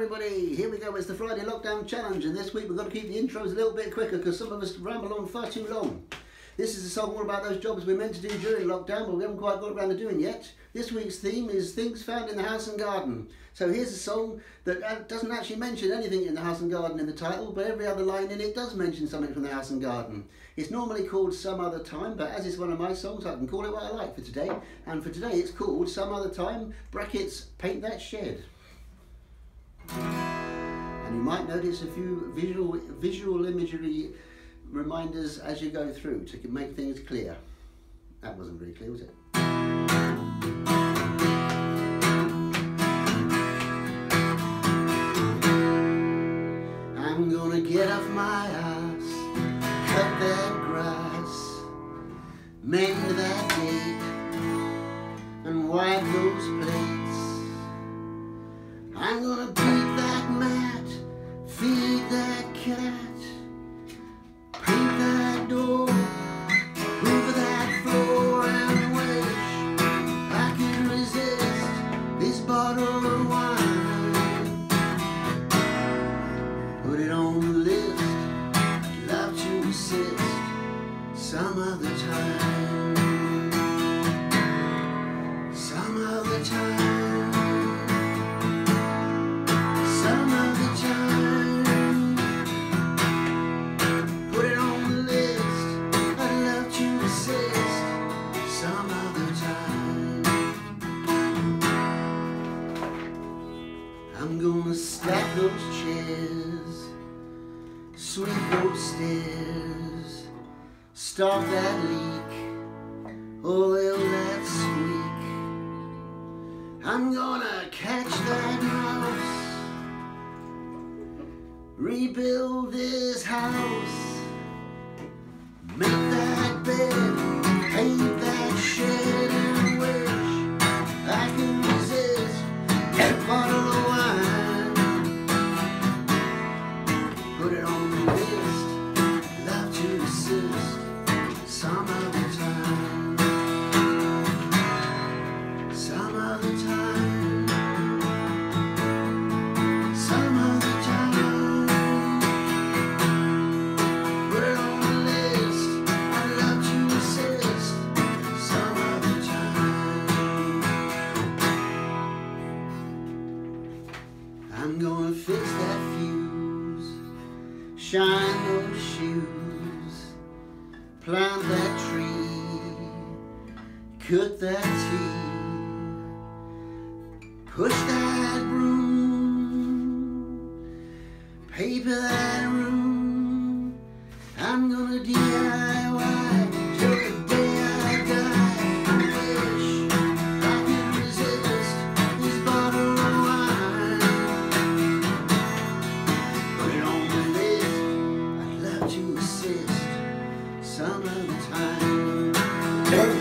everybody, here we go, it's the Friday Lockdown Challenge and this week we've got to keep the intros a little bit quicker because some of us ramble on far too long. This is a song all about those jobs we're meant to do during lockdown but we haven't quite got around to doing yet. This week's theme is things found in the house and garden. So here's a song that uh, doesn't actually mention anything in the house and garden in the title but every other line in it does mention something from the house and garden. It's normally called Some Other Time but as it's one of my songs I can call it what I like for today and for today it's called Some Other Time brackets Paint That Shed. And you might notice a few visual, visual imagery reminders as you go through to make things clear. That wasn't very clear, was it? I'm gonna get off my ass, cut that grass, mend that gate, and wipe those plates. Sweep those stairs, stop that leak, oh, oil that squeak. I'm gonna catch that mouse, rebuild this house, make that bed, Gonna fix that fuse, shine those shoes, plant that tree, cut that tea, push that broom, paper that summertime.